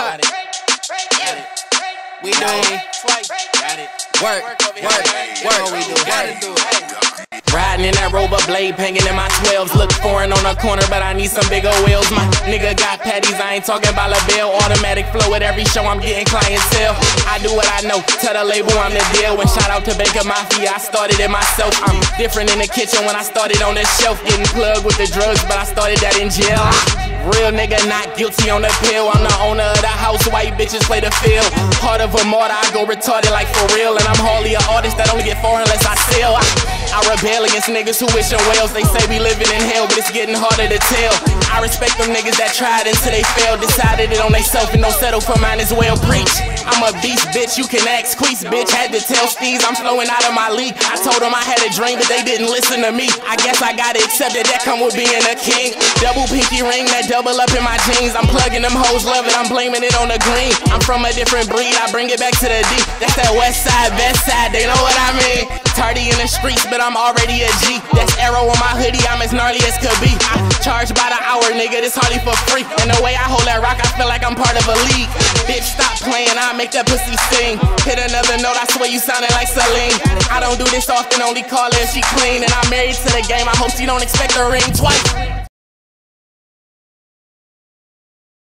Got it. Got it. We do Got it. Work, work, work. We do. Gotta do it. Riding in that rover blade, hanging in my 12s. Look foreign on the corner, but I need some bigger wheels. My nigga got patties, I ain't talking about a bill. Automatic flow at every show, I'm getting clientele. I do what I know, tell the label I'm the deal. When shout out to Baker Mafia, I started it myself. I'm different in the kitchen when I started on the shelf. Getting plugged with the drugs, but I started that in jail. Real nigga not guilty on the pill. I'm the owner of the house, white bitches play the field. Part of a martyr, I go retarded like for real. And I'm hardly an artist that only get far unless I sell. I I rebel against niggas who wish in Wales. They say we living in hell, but it's getting harder to tell. I respect them niggas that tried until they failed. Decided it on they self and don't settle for mine as well. Preach. I'm a beast, bitch. You can ask Queese, bitch. Had to tell Steez I'm flowing out of my league. I told them I had a dream, but they didn't listen to me. I guess I gotta accept that that come with being a king. Double pinky ring, that double up in my jeans. I'm plugging them hoes, love it. I'm blaming it on the green. I'm from a different breed. I bring it back to the D. That's that west side, best side. They know what I mean. In the streets, but I'm already a G. That's arrow on my hoodie, I'm as gnarly as could be. I charge by the hour, nigga, this hardly for free. And the way I hold that rock, I feel like I'm part of a league. Bitch, stop playing, I make that pussy sing. Hit another note, I swear you sounding like Celine. I don't do this often, only call her if she clean. And I'm married to the game, I hope she don't expect a ring twice.